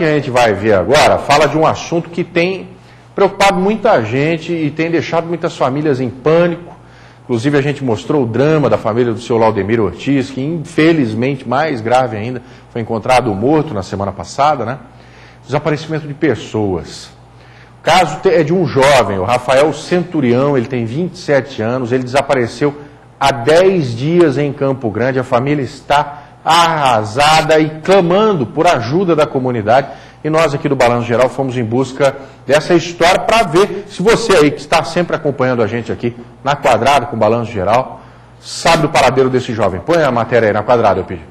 que a gente vai ver agora fala de um assunto que tem preocupado muita gente e tem deixado muitas famílias em pânico. Inclusive, a gente mostrou o drama da família do seu Laudemir Ortiz, que infelizmente, mais grave ainda, foi encontrado morto na semana passada, né? Desaparecimento de pessoas. O caso é de um jovem, o Rafael Centurião, ele tem 27 anos, ele desapareceu há 10 dias em Campo Grande. A família está arrasada e clamando por ajuda da comunidade. E nós aqui do Balanço Geral fomos em busca dessa história para ver se você aí que está sempre acompanhando a gente aqui na quadrada com o Balanço Geral, sabe do paradeiro desse jovem. Põe a matéria aí na quadrada, eu pedi.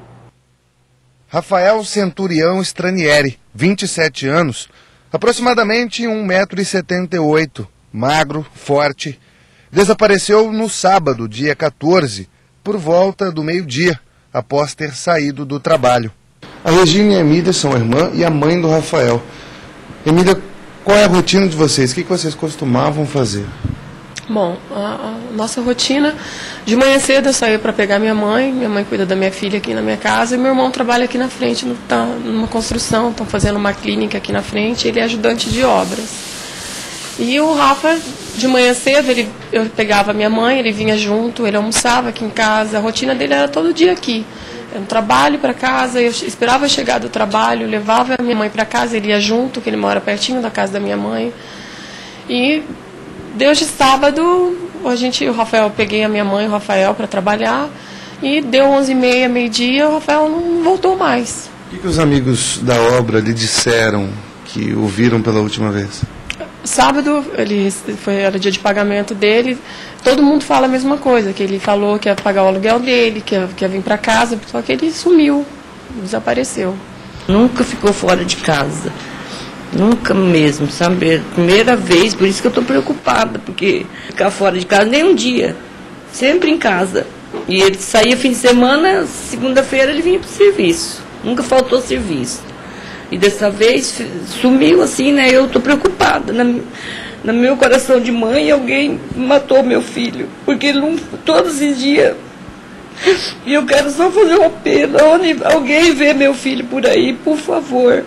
Rafael Centurião Stranieri, 27 anos, aproximadamente 1,78m, magro, forte, desapareceu no sábado, dia 14, por volta do meio-dia após ter saído do trabalho. A Regina e a Emília são a irmã e a mãe do Rafael. Emília, qual é a rotina de vocês? O que vocês costumavam fazer? Bom, a, a nossa rotina, de manhã cedo eu saio para pegar minha mãe, minha mãe cuida da minha filha aqui na minha casa, e meu irmão trabalha aqui na frente, no, tá, numa construção, estão fazendo uma clínica aqui na frente, ele é ajudante de obras. E o Rafa, de manhã cedo, ele, eu pegava minha mãe, ele vinha junto, ele almoçava aqui em casa, a rotina dele era todo dia aqui. Era um trabalho para casa, eu esperava chegar do trabalho, levava a minha mãe para casa, ele ia junto, que ele mora pertinho da casa da minha mãe. E Deus de sábado, a gente, o Rafael, eu peguei a minha mãe, o Rafael, para trabalhar, e deu 11h30, meio-dia, o Rafael não voltou mais. O que, os amigos da obra lhe disseram que o viram pela última vez? Sábado, ele foi era dia de pagamento dele. Todo mundo fala a mesma coisa, que ele falou que ia pagar o aluguel dele, que ia, que ia vir para casa, só que ele sumiu, desapareceu. Nunca ficou fora de casa. Nunca mesmo, sabe? Primeira vez, por isso que eu estou preocupada, porque ficar fora de casa nem um dia. Sempre em casa. E ele saía fim de semana, segunda-feira ele vinha para serviço. Nunca faltou serviço. E dessa vez sumiu assim, né? Eu estou preocupada. Na, no meu coração de mãe, alguém matou meu filho. Porque ele não, todos os dias. E eu quero só fazer um apelo. Onde alguém vê meu filho por aí, por favor.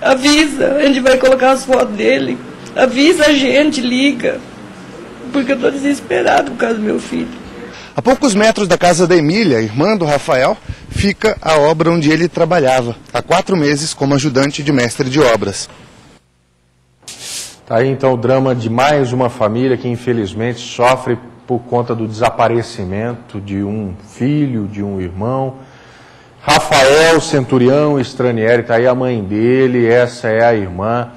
Avisa. A gente vai colocar as fotos dele. Avisa a gente, liga. Porque eu estou desesperado por causa do meu filho. A poucos metros da casa da Emília, irmã do Rafael, fica a obra onde ele trabalhava, há quatro meses como ajudante de mestre de obras. Tá aí então o drama de mais uma família que infelizmente sofre por conta do desaparecimento de um filho, de um irmão. Rafael Centurião Stranieri, está aí a mãe dele, essa é a irmã.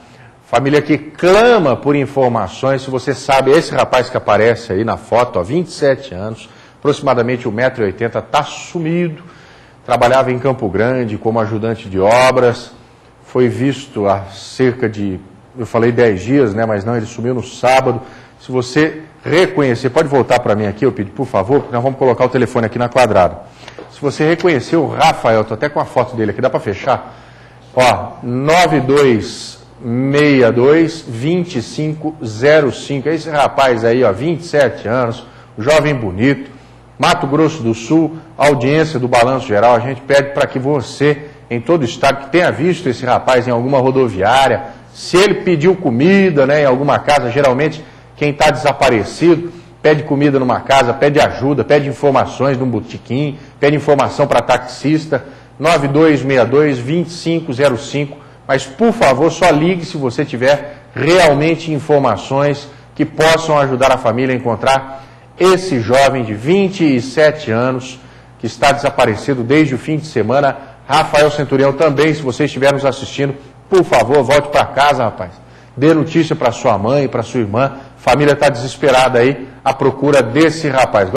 Família que clama por informações. Se você sabe, esse rapaz que aparece aí na foto, há 27 anos, aproximadamente 1,80m, está sumido. Trabalhava em Campo Grande como ajudante de obras. Foi visto há cerca de, eu falei 10 dias, né? Mas não, ele sumiu no sábado. Se você reconhecer, pode voltar para mim aqui, eu pedi, por favor, porque nós vamos colocar o telefone aqui na quadrada. Se você reconheceu o Rafael, estou até com a foto dele aqui, dá para fechar? Ó, 9262 2505. É esse rapaz aí, ó, 27 anos, jovem bonito, Mato Grosso do Sul, audiência do Balanço Geral, a gente pede para que você, em todo o estado, que tenha visto esse rapaz em alguma rodoviária, se ele pediu comida né, em alguma casa, geralmente quem está desaparecido pede comida numa casa, pede ajuda, pede informações num botequim, pede informação para taxista, 9262-2505, mas por favor só ligue se você tiver realmente informações que possam ajudar a família a encontrar esse jovem de 27 anos, que está desaparecido desde o fim de semana, Rafael Centurião também, se você estiver nos assistindo, por favor, volte para casa, rapaz. Dê notícia para sua mãe, para sua irmã. Família está desesperada aí à procura desse rapaz.